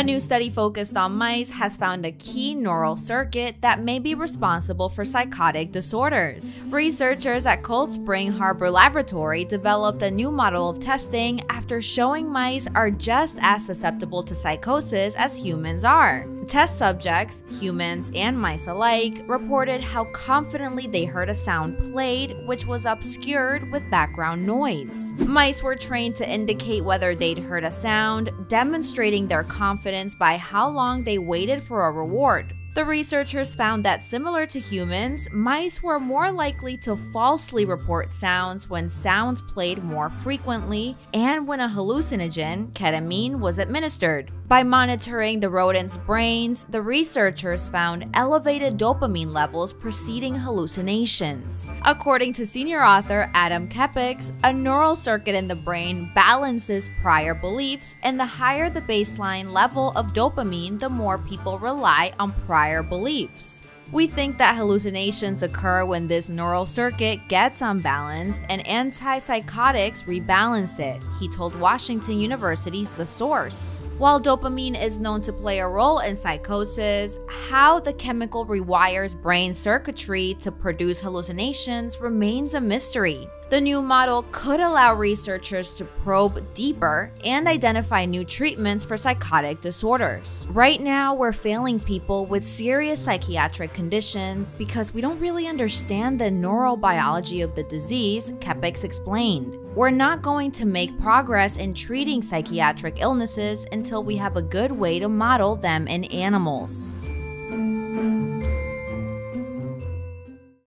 A new study focused on mice has found a key neural circuit that may be responsible for psychotic disorders. Researchers at Cold Spring Harbor Laboratory developed a new model of testing after showing mice are just as susceptible to psychosis as humans are. Test subjects, humans and mice alike, reported how confidently they heard a sound played, which was obscured with background noise. Mice were trained to indicate whether they'd heard a sound, demonstrating their confidence by how long they waited for a reward. The researchers found that similar to humans, mice were more likely to falsely report sounds when sounds played more frequently and when a hallucinogen, ketamine, was administered. By monitoring the rodents' brains, the researchers found elevated dopamine levels preceding hallucinations. According to senior author Adam Kepecs, a neural circuit in the brain balances prior beliefs, and the higher the baseline level of dopamine, the more people rely on prior beliefs. We think that hallucinations occur when this neural circuit gets unbalanced and antipsychotics rebalance it, he told Washington University's The Source. While dopamine is known to play a role in psychosis, how the chemical rewires brain circuitry to produce hallucinations remains a mystery. The new model could allow researchers to probe deeper and identify new treatments for psychotic disorders. Right now, we're failing people with serious psychiatric conditions because we don't really understand the neurobiology of the disease, Kepecs explained. We're not going to make progress in treating psychiatric illnesses until we have a good way to model them in animals.